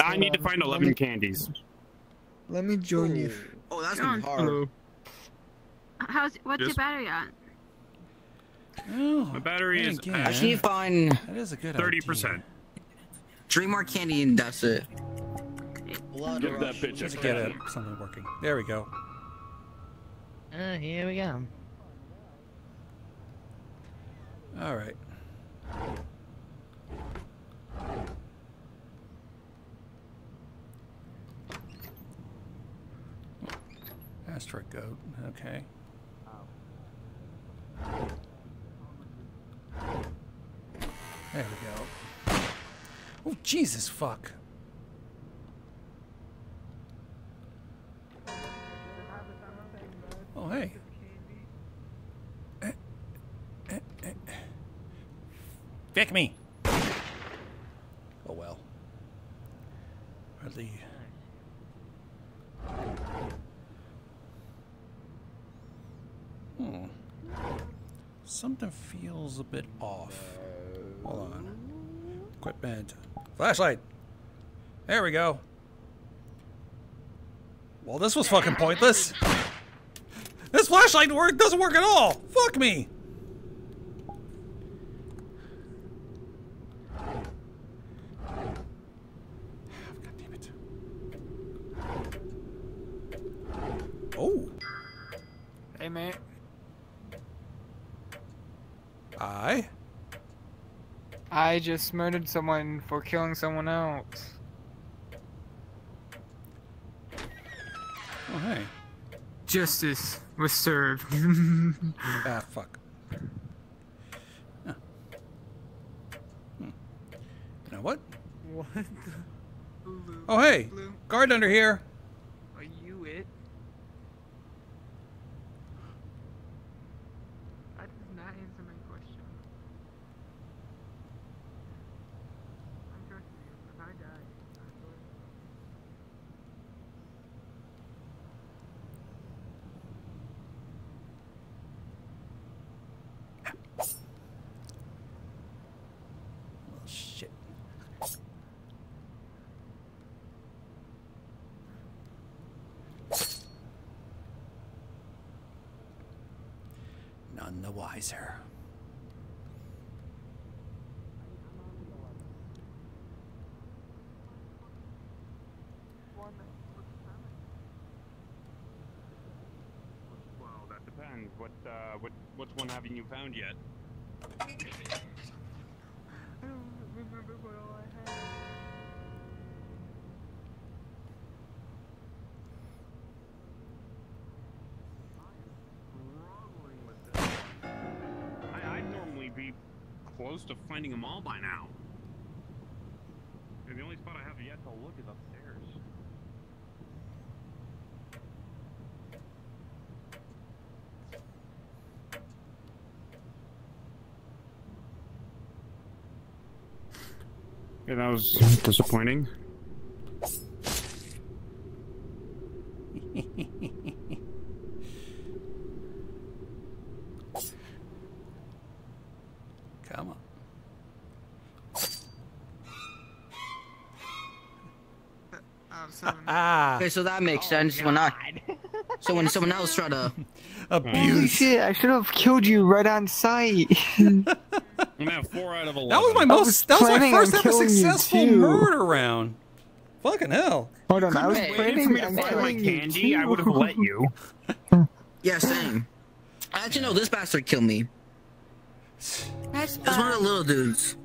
I need to find 11 candies. Let me join you. Oh, that's John. gonna be hard. How's what's your battery on? Oh, My battery is again, I just need to find that is a good 30%. three more candy and that's it. Blood Give that rush. bitch a Let's get it. Something working. There we go. Uh, here we go. All right. Asteroid goat. Okay. There we go. Oh Jesus fuck. Oh hey. Pick me. Oh well. Hardly. Hmm. Something feels a bit off. Hold on. Equipment. Flashlight. There we go. Well, this was fucking pointless. This flashlight work doesn't work at all. Fuck me. God damn it. Oh, Hey, man. I. I just murdered someone for killing someone else. Oh hey. Justice was served. Ah fuck. Huh. Hmm. You know what? what? Oh hey, Blue, guard under here. are you it? That does not answer my question. I'm trusting you. If I die, I'm sorry. Oh shit. None the wiser. Well, that depends. What, uh, what, which one haven't you found yet? I don't remember what all I had. Close to finding them all by now. And the only spot I have yet to look is upstairs. Yeah, that was disappointing. Ah. Okay, so that makes oh, sense when I. So when someone else try to. Holy abuse. shit, I should have killed you right on sight. I'm gonna have four out of eleven. That was my most. was That was my first ever successful murder round. Fucking hell. Hold on, I was Hey, Waited for me planning to on find my killing you candy. I would have let you. Yeah, same. Actually, no, this bastard killed me. It's one of the little dudes.